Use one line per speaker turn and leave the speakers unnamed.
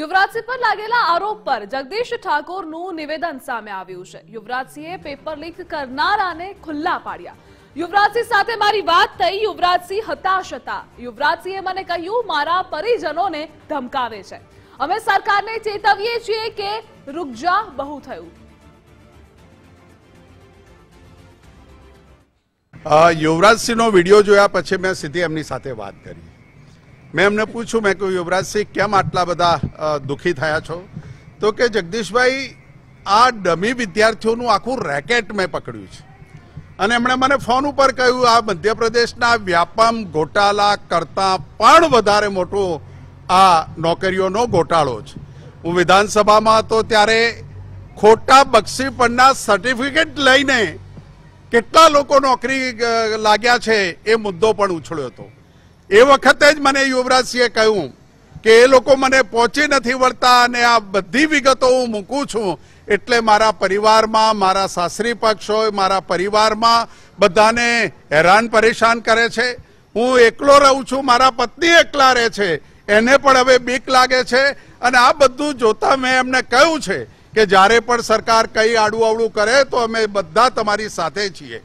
યુવરાજસિંહ પર લાગેલા આરોપ પર જગદીશ ઠાકોરનું નિવેદન સામે આવ્યું છે. યુવરાજસિંહે પેપર લીક કરનારાને ખુલ્લા પાડ્યા. યુવરાજસિંહ સાથે મારી વાત થઈ, યુવરાજસિંહ હતાશ હતા. યુવરાજસિંહે મને કહ્યું, મારા પરિજનોને ધમકાવે છે. અમે સરકારને ચેતવીએ છીએ કે રૂકજા બહુ થયું.
યુવરાજસિંહનો વીડિયો જોયા પછી મેં સીધી એમની સાથે વાત કરી. મેં એમને પૂછ્યું, મેં કહ્યું યુવરાજસિંહ કેમ આટલા બધા દુઃખી થયા છો? તો કે, જગદીશભાઈ, આ ડમી વિદ્યાર્થીઓનું આખું રેકેટ મેં પકડ્યું છે. અને એમણે મને ફોન ઉપર કહ્યું, આ મધ્યપ્રદેશના વ્યાપમ ગોટાલા કરતાં પણ વધારે મોટો આ નોકરીઓનો ગોટાળો છે. હું વિધાનસભામાં હતો ત્યારે ખોટા બક્ષી પરના સર્ટિફિકેટ લઈને કેટલા લોકો નોકરી લાગ્યા છે એ મુદ્દો પણ ઉછળ્યો હતો. એ વખતે જ મને યુવરાજસિંહે કહ્યું કે એ લોકો મને પહોંચી નથી વળતા અને આ બધી વિગતો હું મૂકું છું. એટલે મારા પરિવારમાં, મારા સાસરી પક્ષ હોય, મારા પરિવારમાં બધાને હેરાન પરેશાન કરે છે. હું એકલો રહું છું, મારા પત્ની એકલા રહે છે. એને પણ હવે બીક લાગે છે અને આ બધું જોતા મેં એમને કહ્યું છે કે જ્યારે પણ સરકાર કઈ આડું અવળું કરે તો અમે બધા તમારી સાથે છીએ.